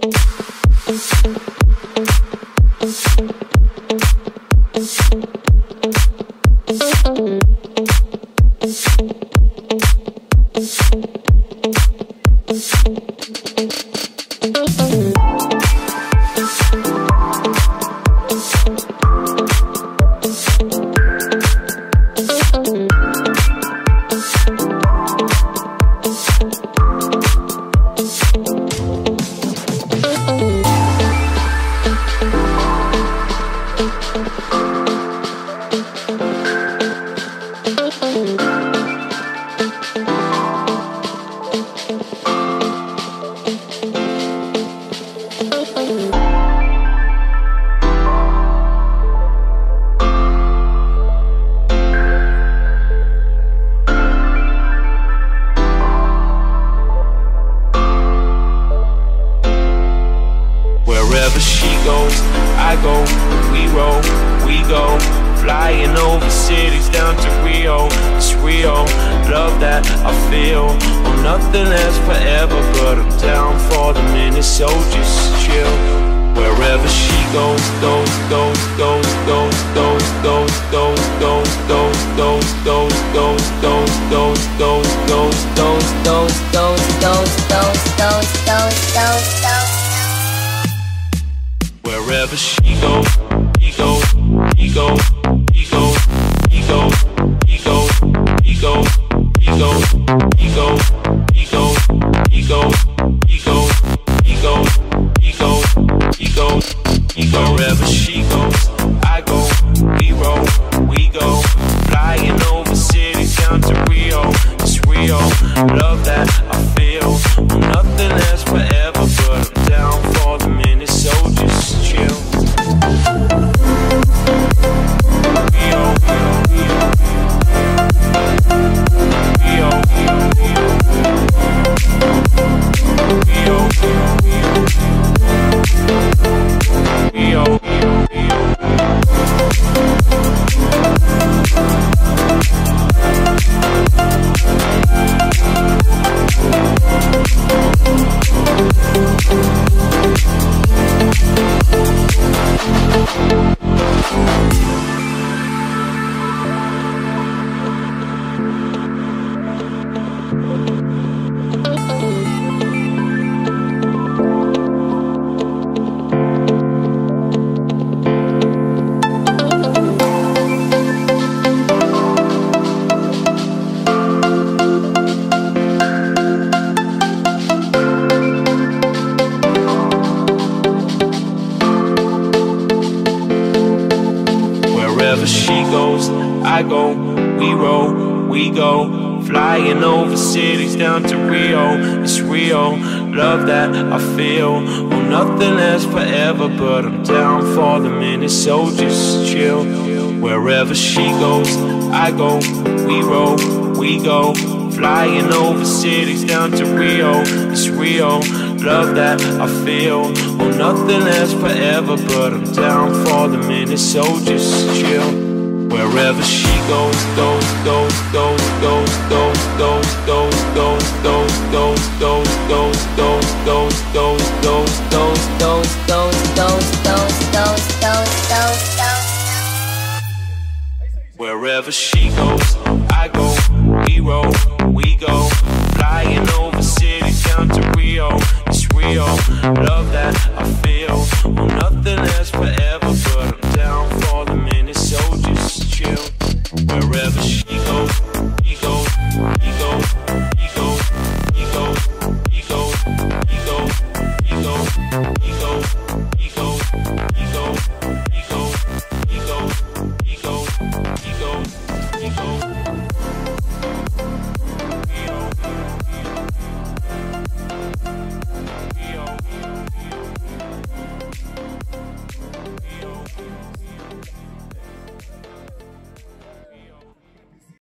Thank you. Música Wherever she goes, I go, we roll, we go. Flying over cities down to Rio, it's real Love that I feel. Oh, nothing lasts forever, but I'm down for the minute, so just chill. Wherever she goes, goes, goes, goes, goes, goes, goes, goes, goes, goes, goes, goes, goes, goes, goes. wherever she go, he go, he go. wherever she goes, I go, we roll, we go. Flying over cities down to Rio, it's real. Love that I feel. Well, nothing lasts forever, but I'm down for the minute, so just chill. Wherever she goes, I go, we roll, we go. Flying over cities down to Rio, it's real. Love that I feel. Oh, nothing lasts forever, but I'm down for the minute, so just chill. Wherever she goes, goes, goes, goes, goes, goes, goes, goes, goes, goes, goes, goes, goes, goes, goes, goes.